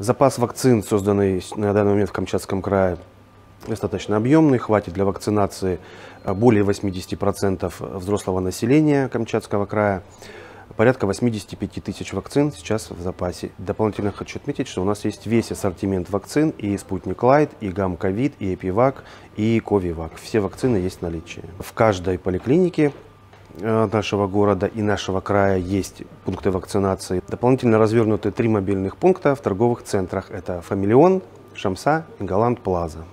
Запас вакцин, созданный на данный момент в Камчатском крае, достаточно объемный, хватит для вакцинации э, более 80% взрослого населения Камчатского края. Порядка 85 тысяч вакцин сейчас в запасе. Дополнительно хочу отметить, что у нас есть весь ассортимент вакцин, и Спутник Лайт, и Гамковид, и Эпивак, и Ковивак. Все вакцины есть в наличии. В каждой поликлинике нашего города и нашего края есть пункты вакцинации. Дополнительно развернуты три мобильных пункта в торговых центрах. Это Фамилион, Шамса и Галант Плаза.